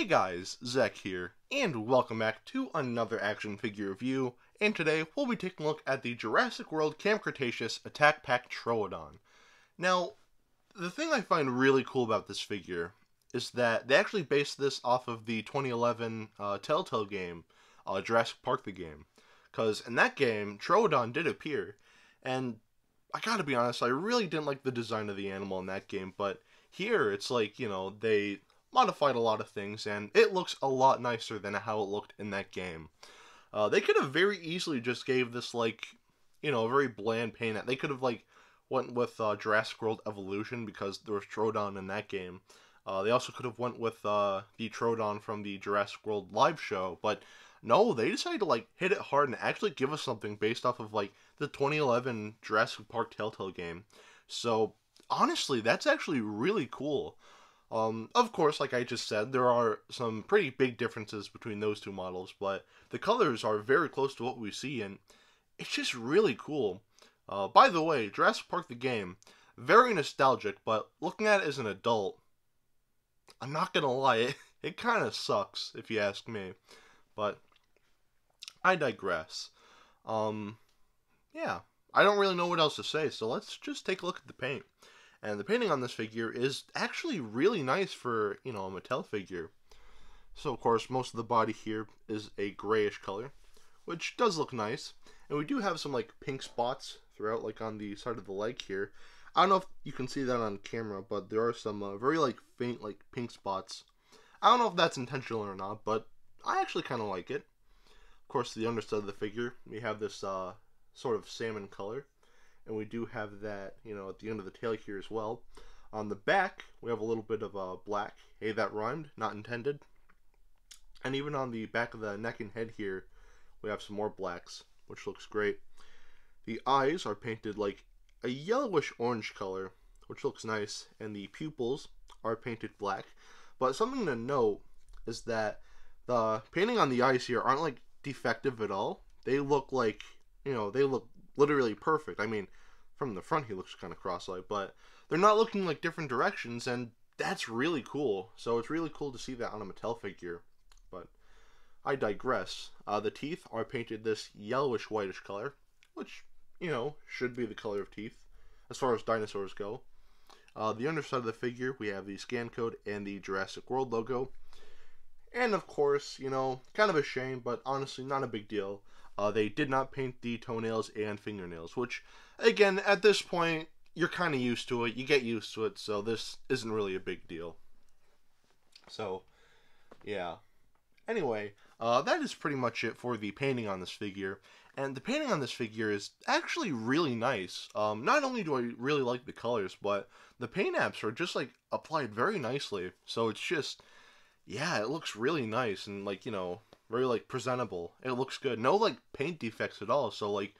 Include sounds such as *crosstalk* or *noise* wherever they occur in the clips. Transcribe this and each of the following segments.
Hey guys, Zack here, and welcome back to another action figure review, and today we'll be taking a look at the Jurassic World Camp Cretaceous Attack Pack Troodon. Now, the thing I find really cool about this figure is that they actually based this off of the 2011 uh, Telltale game, uh, Jurassic Park the game, because in that game, Troodon did appear, and I gotta be honest, I really didn't like the design of the animal in that game, but here it's like, you know, they modified a lot of things, and it looks a lot nicer than how it looked in that game. Uh, they could have very easily just gave this like, you know, a very bland paint. They could have like went with uh, Jurassic World Evolution because there was Troodon in that game. Uh, they also could have went with uh, the Troodon from the Jurassic World live show, but no, they decided to like hit it hard and actually give us something based off of like the 2011 Jurassic Park Telltale game. So honestly, that's actually really cool. Um, of course, like I just said, there are some pretty big differences between those two models, but the colors are very close to what we see, and it's just really cool. Uh, by the way, Jurassic Park the game, very nostalgic, but looking at it as an adult, I'm not gonna lie, *laughs* it, it kind of sucks, if you ask me. But I digress. Um, yeah, I don't really know what else to say, so let's just take a look at the paint. And the painting on this figure is actually really nice for, you know, a Mattel figure. So, of course, most of the body here is a grayish color, which does look nice. And we do have some, like, pink spots throughout, like, on the side of the leg here. I don't know if you can see that on camera, but there are some uh, very, like, faint, like, pink spots. I don't know if that's intentional or not, but I actually kind of like it. Of course, the underside of the figure, we have this uh, sort of salmon color and we do have that, you know, at the end of the tail here as well. On the back, we have a little bit of a black. Hey, that rhymed, not intended. And even on the back of the neck and head here, we have some more blacks, which looks great. The eyes are painted like a yellowish orange color, which looks nice, and the pupils are painted black. But something to note is that the painting on the eyes here aren't like defective at all. They look like, you know, they look literally perfect. I mean, from the front he looks kind of cross-eyed, but they're not looking like different directions, and that's really cool. So it's really cool to see that on a Mattel figure. But I digress. Uh, the teeth are painted this yellowish whitish color, which you know should be the color of teeth as far as dinosaurs go. Uh, the underside of the figure, we have the scan code and the Jurassic World logo. And of course, you know, kind of a shame, but honestly, not a big deal. Uh, they did not paint the toenails and fingernails, which, again, at this point, you're kind of used to it. You get used to it, so this isn't really a big deal. So, yeah. Anyway, uh, that is pretty much it for the painting on this figure. And the painting on this figure is actually really nice. Um, not only do I really like the colors, but the paint apps are just like applied very nicely. So it's just, yeah, it looks really nice and like you know very like presentable. It looks good. No like paint defects at all. So like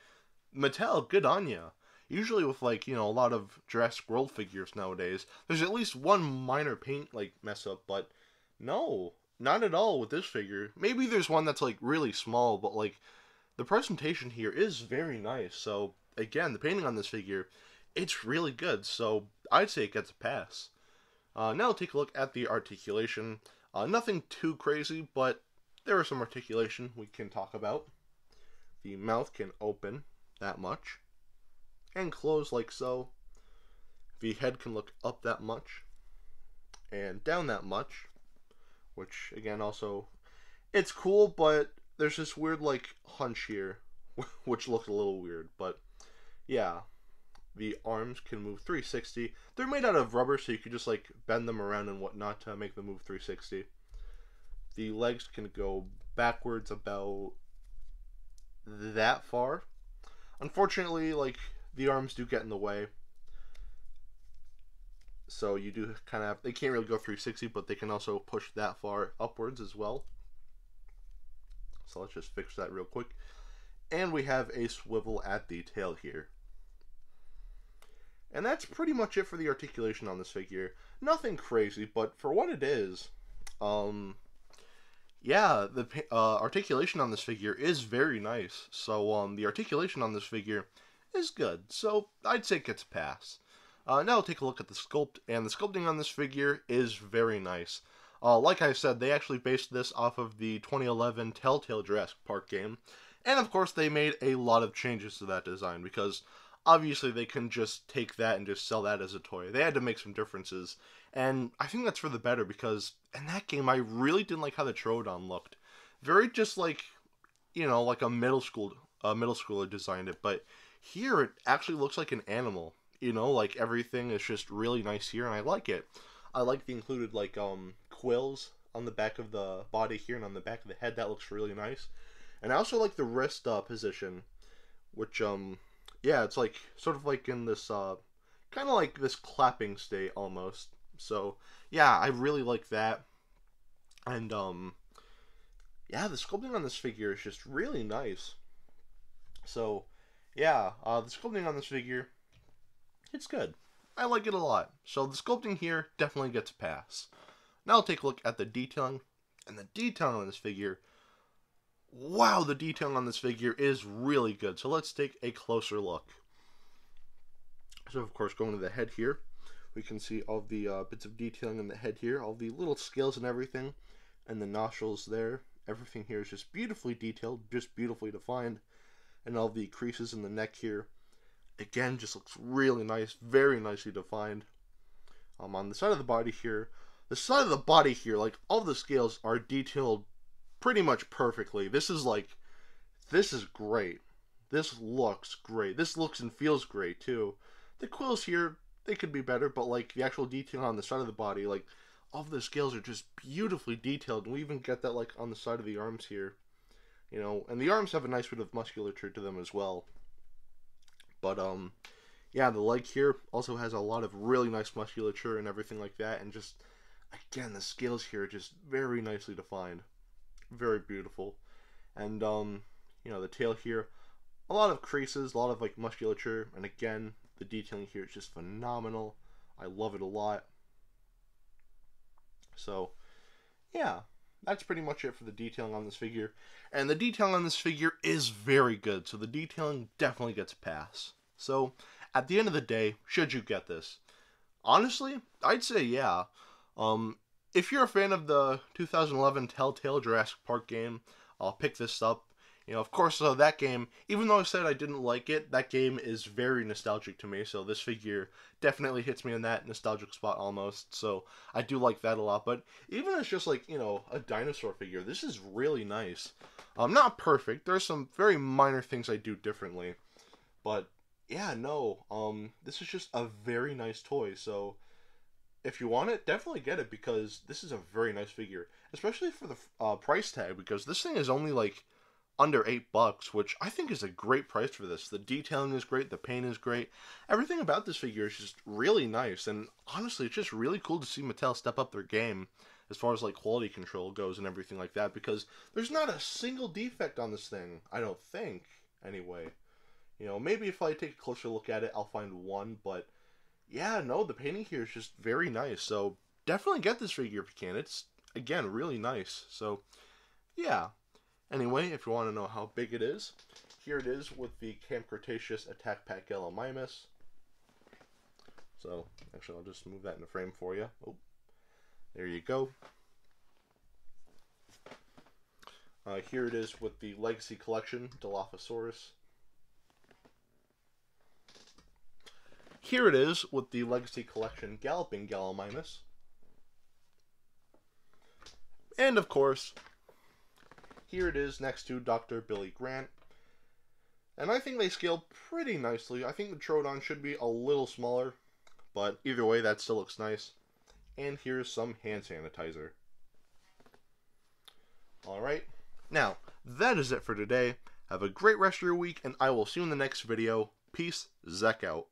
Mattel, good on ya. Usually with like you know a lot of Jurassic World figures nowadays, there's at least one minor paint like mess up, but no, not at all with this figure. Maybe there's one that's like really small, but like the presentation here is very nice. So again, the painting on this figure, it's really good. So I'd say it gets a pass. Uh, now take a look at the articulation. Uh, nothing too crazy, but there is some articulation we can talk about. The mouth can open that much and close like so. The head can look up that much and down that much, which again also it's cool, but there's this weird like hunch here, *laughs* which looks a little weird. But yeah, the arms can move 360. They're made out of rubber, so you can just like bend them around and whatnot to make them move 360 the legs can go backwards about that far. Unfortunately, like the arms do get in the way. So you do kind of they can't really go 360, but they can also push that far upwards as well. So let's just fix that real quick. And we have a swivel at the tail here. And that's pretty much it for the articulation on this figure. Nothing crazy, but for what it is, um, yeah, the uh, articulation on this figure is very nice. So um, the articulation on this figure is good. So I'd say it gets a pass. Uh, now take a look at the sculpt, and the sculpting on this figure is very nice. Uh, like I said, they actually based this off of the 2011 Telltale Jurassic Park game. And of course, they made a lot of changes to that design because obviously they couldn't just take that and just sell that as a toy. They had to make some differences. And I think that's for the better because in that game, I really didn't like how the Troodon looked. Very just like, you know, like a middle school, a middle schooler designed it. But here, it actually looks like an animal. You know, like everything is just really nice here, and I like it. I like the included like um quills on the back of the body here and on the back of the head. That looks really nice. And I also like the wrist uh, position, which um yeah, it's like sort of like in this uh kind of like this clapping state almost. So yeah, I really like that. And um yeah, the sculpting on this figure is just really nice. So yeah, uh, the sculpting on this figure, it's good. I like it a lot. So the sculpting here definitely gets a pass. Now I'll take a look at the detailing. And the detailing on this figure, wow, the detailing on this figure is really good. So let's take a closer look. So of course, going to the head here, we can see all the uh, bits of detailing in the head here, all the little scales and everything, and the nostrils there. Everything here is just beautifully detailed, just beautifully defined, and all the creases in the neck here. Again, just looks really nice, very nicely defined. Um, on the side of the body here, the side of the body here, like all the scales are detailed pretty much perfectly. This is like, this is great. This looks great. This looks and feels great too. The quills here, they could be better, but like the actual detail on the side of the body, like all the scales are just beautifully detailed. And we even get that like on the side of the arms here, you know. And the arms have a nice bit of musculature to them as well. But um, yeah, the leg here also has a lot of really nice musculature and everything like that, and just again the scales here are just very nicely defined, very beautiful, and um, you know the tail here, a lot of creases, a lot of like musculature, and again the detailing here is just phenomenal. I love it a lot. So, yeah, that's pretty much it for the detailing on this figure. And the detailing on this figure is very good, so the detailing definitely gets pass. So, at the end of the day, should you get this? Honestly, I'd say yeah. Um, if you're a fan of the 2011 Telltale Jurassic Park game, I'll pick this up. You know, of course, that game, even though I said I didn't like it, that game is very nostalgic to me. So this figure definitely hits me in that nostalgic spot almost. So I do like that a lot. But even as just like, you know, a dinosaur figure, this is really nice. Um, not perfect. There's some very minor things I do differently. But yeah, no, um, this is just a very nice toy. So if you want it, definitely get it because this is a very nice figure, especially for the uh, price tag. Because this thing is only like under eight bucks, which I think is a great price for this. The detailing is great, the paint is great, everything about this figure is just really nice. And honestly, it's just really cool to see Mattel step up their game as far as like quality control goes and everything like that. Because there's not a single defect on this thing, I don't think. Anyway, you know, maybe if I take a closer look at it, I'll find one, but yeah, no, the painting here is just very nice. So definitely get this figure if you can. It's again really nice. So yeah. Anyway, if you want to know how big it is, here it is with the Camp Cretaceous Attack Pack Gallimimus. So actually, I'll just move that in the frame for you. Oh, there you go. Uh, here it is with the Legacy Collection Dilophosaurus. Here it is with the Legacy Collection Galloping Gallimimus. And of course, here it is next to Dr. Billy Grant. And I think they scale pretty nicely. I think the Troodon should be a little smaller, but either way, that still looks nice. And here's some hand sanitizer. Alright, now, that is it for today. Have a great rest of your week, and I will see you in the next video. Peace, Zack out.